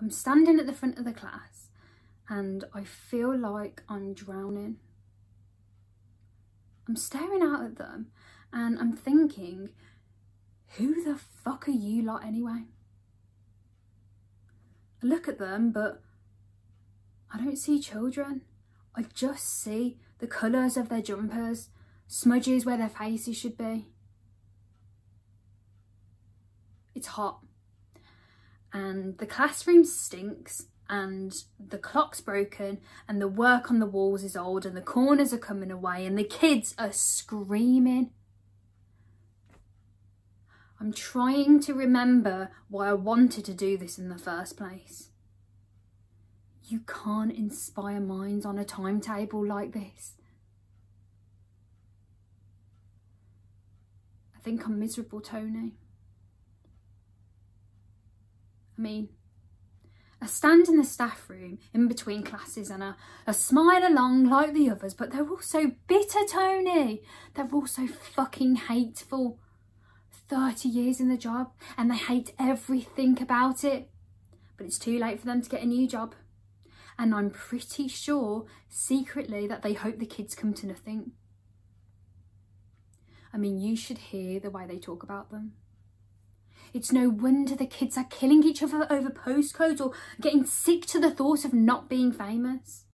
I'm standing at the front of the class and I feel like I'm drowning. I'm staring out at them and I'm thinking, who the fuck are you lot anyway? I look at them, but I don't see children. I just see the colours of their jumpers, smudges where their faces should be. It's hot and the classroom stinks and the clock's broken and the work on the walls is old and the corners are coming away and the kids are screaming. I'm trying to remember why I wanted to do this in the first place. You can't inspire minds on a timetable like this. I think I'm miserable, Tony. I mean, I stand in the staff room in between classes and I, I smile along like the others, but they're all so bitter, Tony. They're all so fucking hateful. 30 years in the job and they hate everything about it. But it's too late for them to get a new job. And I'm pretty sure secretly that they hope the kids come to nothing. I mean, you should hear the way they talk about them. It's no wonder the kids are killing each other over postcodes or getting sick to the thought of not being famous.